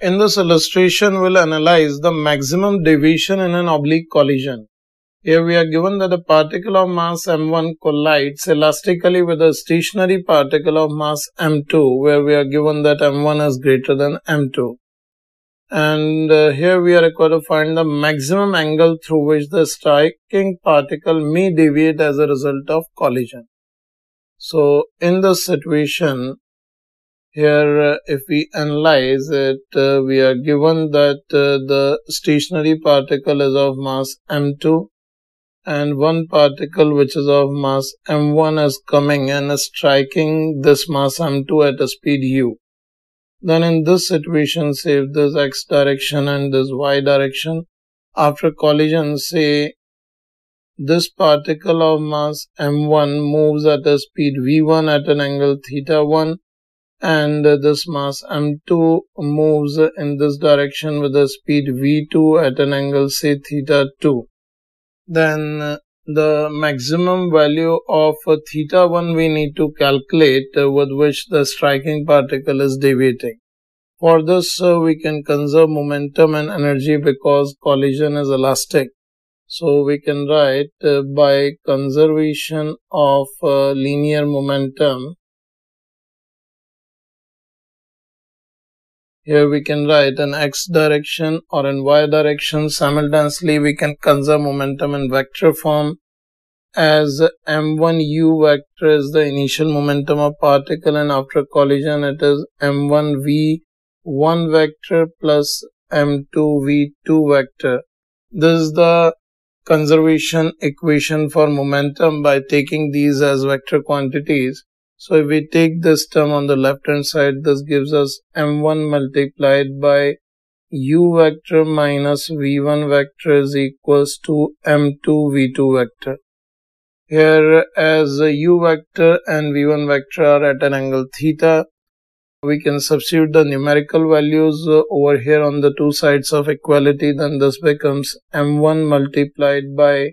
In this illustration, we'll analyze the maximum deviation in an oblique collision. Here we are given that a particle of mass m1 collides elastically with a stationary particle of mass m2, where we are given that m1 is greater than m2. And uh, here we are required to find the maximum angle through which the striking particle may deviate as a result of collision. So, in this situation, here, uh, if we analyze it, uh, we are given that uh, the stationary particle is of mass m2 and one particle which is of mass m1 is coming and is striking this mass m2 at a speed u. Then in this situation, say if this x direction and this y direction, after collision, say this particle of mass m1 moves at a speed v1 at an angle theta 1 and this mass m2 moves in this direction with a speed v2 at an angle say theta 2 then the maximum value of theta 1 we need to calculate with which the striking particle is deviating. For this uh, we can conserve momentum and energy because collision is elastic. So we can write uh, by conservation of uh, linear momentum Here we can write in x direction or in y direction. Simultaneously, we can conserve momentum in vector form as m1u vector is the initial momentum of particle and after collision it is m1v1 vector plus m2v2 vector. This is the conservation equation for momentum by taking these as vector quantities. So if we take this term on the left hand side, this gives us m1 multiplied by u vector minus v1 vector is equals to m2 v2 vector. Here as u vector and v1 vector are at an angle theta, we can substitute the numerical values over here on the two sides of equality then this becomes m1 multiplied by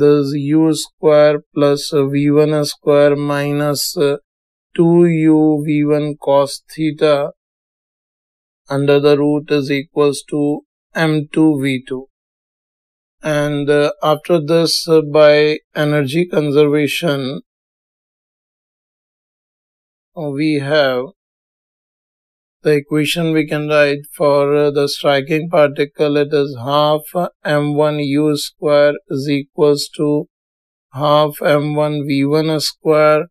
this u square plus v1 square minus 2u v1 cos theta under the root is equals to m2 v2 and uh, after this uh, by energy conservation we have the equation we can write for uh, the striking particle it is half m1 u square is equals to half m1 v1 square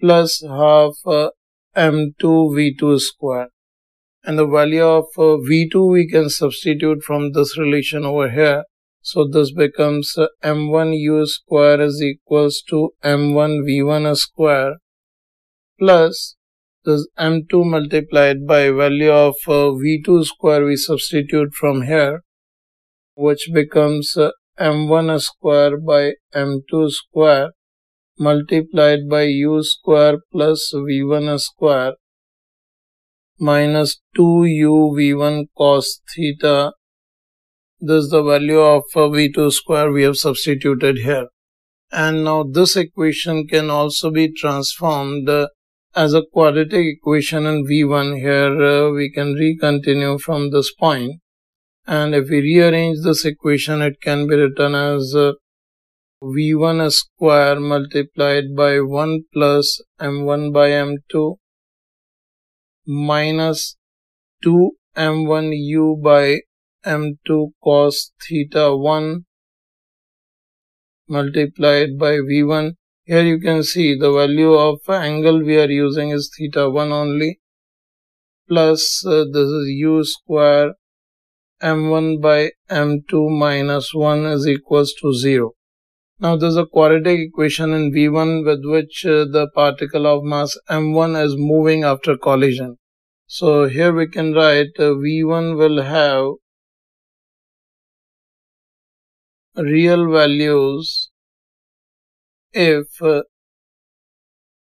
plus half uh, m2 v2 square. And the value of uh, v2 we can substitute from this relation over here. So this becomes uh, m1 u square is equals to m1 v1 square plus this m2 multiplied by value of uh, v2 square we substitute from here which becomes uh, m1 square by m2 square multiplied by u square plus v1 square minus 2u v1 cos theta. This is the value of uh, v2 square we have substituted here. And now this equation can also be transformed as a quadratic equation in V1 here uh, we can recontinue from this point. And if we rearrange this equation it can be written as uh, V1 square multiplied by 1 plus M1 by M2 minus 2 M1U by M2 cos theta 1 multiplied by V1 here you can see the value of angle we are using is theta 1 only plus uh, this is u square m1 by m2 minus 1 is equals to 0. Now there's a quadratic equation in V1 with which uh, the particle of mass m1 is moving after collision. So here we can write uh, V1 will have real values if uh,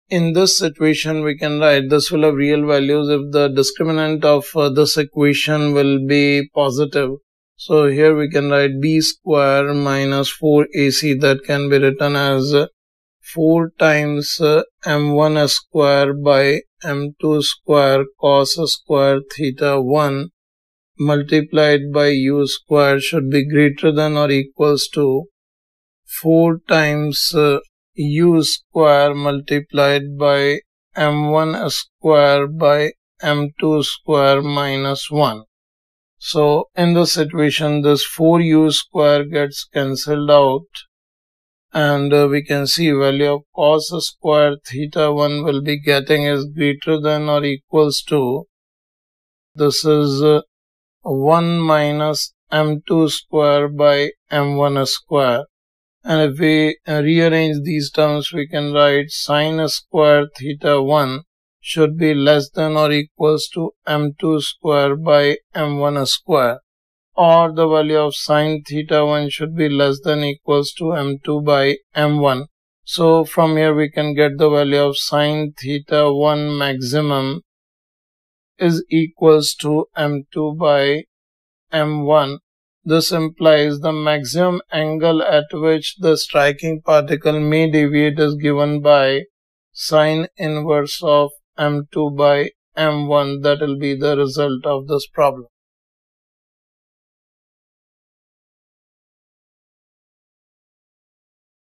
in this situation we can write this will have real values if the discriminant of uh, this equation will be positive. So here we can write b square minus 4ac that can be written as 4 times uh, m1 square by m2 square cos square theta 1 multiplied by u square should be greater than or equals to 4 times uh, u square multiplied by m1 square by m2 square minus 1. So in this situation this 4u square gets cancelled out and uh, we can see value of cos square theta 1 will be getting is greater than or equals to this is uh, 1 minus m2 square by m1 square and if we uh, rearrange these terms we can write sine square theta 1 should be less than or equals to m2 square by m1 square or the value of sine theta 1 should be less than equals to m2 by m1. So from here we can get the value of sine theta 1 maximum is equals to m2 by m1. This implies the maximum angle at which the striking particle may deviate is given by sine inverse of m2 by m1 that will be the result of this problem.